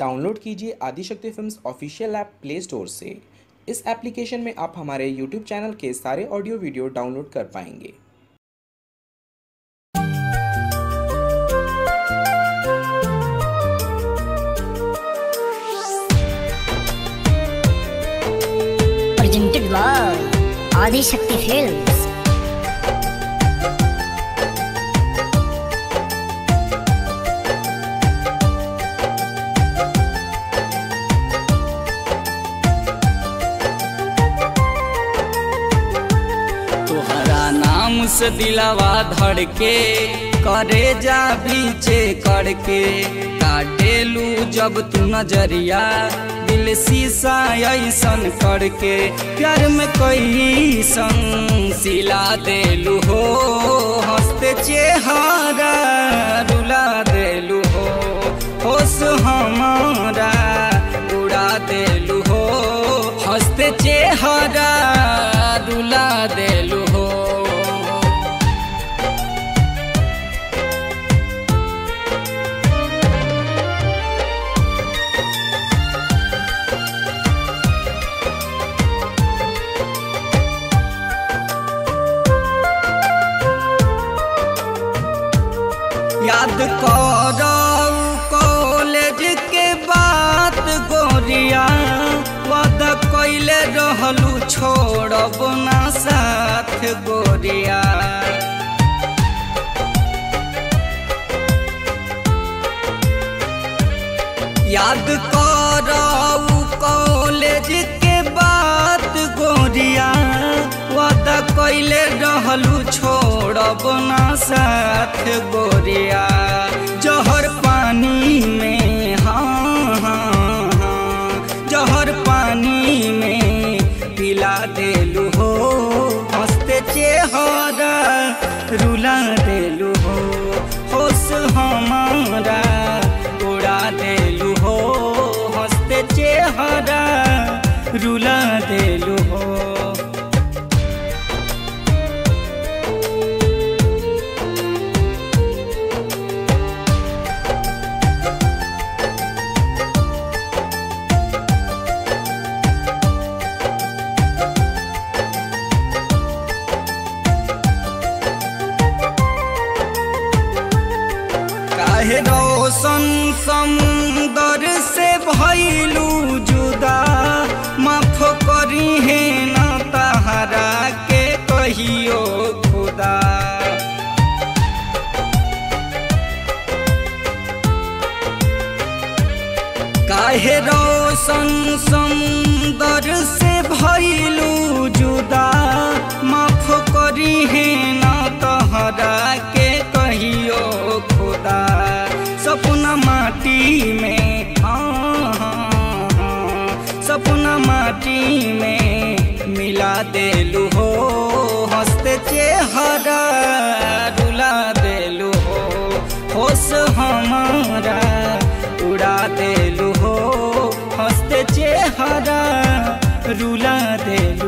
Download कीजिए Adishakti films official app play store से इस एप्लीकेशन में आप हमारे यूट्यूब चैनल के सारे ऑडियो वीडियो डाउनलोड कर पाएँगे Shakti Films. नाम से दिलावा धड़के, करे जा बीचे करके काटेलू जब तू नज़रिया, दिल शीशा ऐसन करके प्यार में कैसन सिला देलू हो, हँसते चेहरा रुला देलू हो। होश हमारा उड़ा देलू हो, हँसते चेहरा याद करो कॉलेज के बात गोरिया। वादा कैले रहलू, छोड़ब ना साथ गोरिया। याद करो कॉलेज के बात गोरिया। वादा कैले रहलू, छोड़ब ना साथ गोरिया, जहर पानी में हाँ हाँ हाँ। जहर पानी में पिला देलू हो हँसते चेहरा रुला देलू हो। होश हमारा उड़ा देलू हो हँसते चेहरा रुला काहे रोशन समुंदर से भइलू जुदा। माफ़ करी है ना तहरा के कहियो खुदा। काहे रोशन समुंदर से भैलू जुदा। माफ़ करी है मिट्टी में हाँ, सपना माटी में मिला देलू हो हँसते चेहरा रुला देलू हो होश हमारा उड़ा देलू हो हँसते चेहरा रुला देलू